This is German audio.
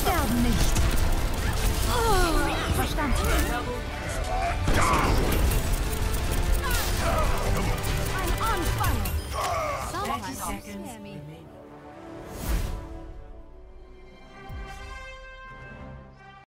sterben nicht. Oh, Verstanden. Ein Anfang. Sauber,